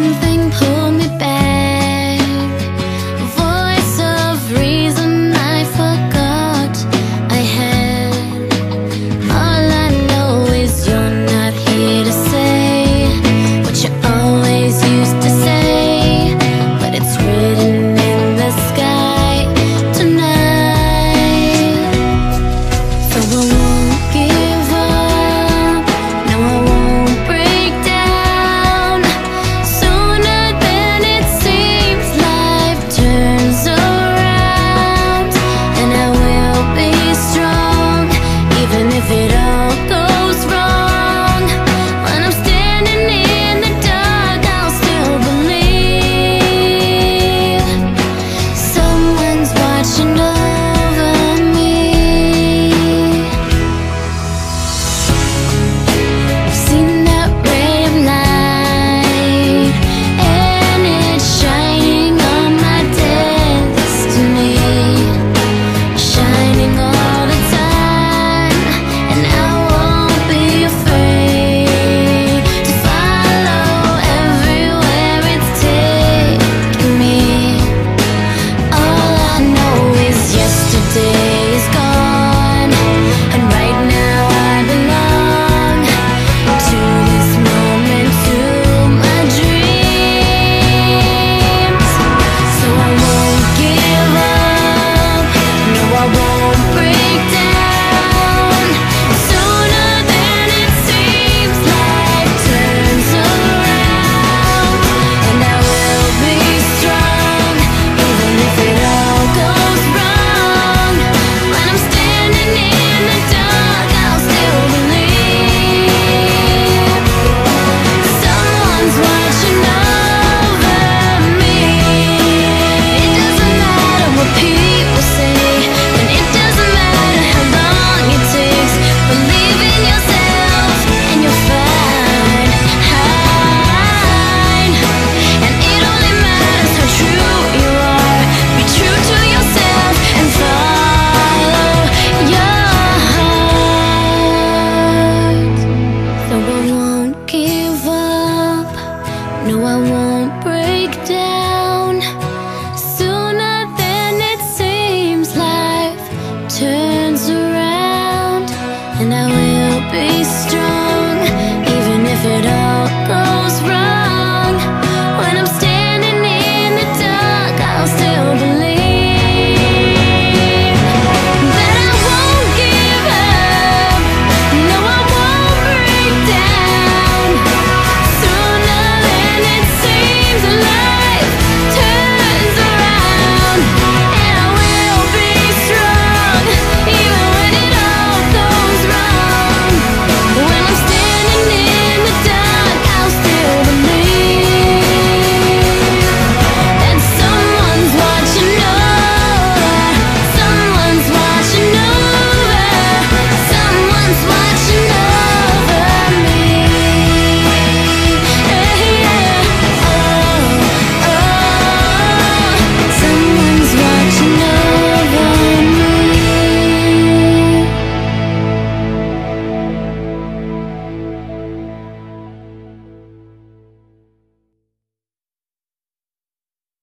Something pulls No, I won't.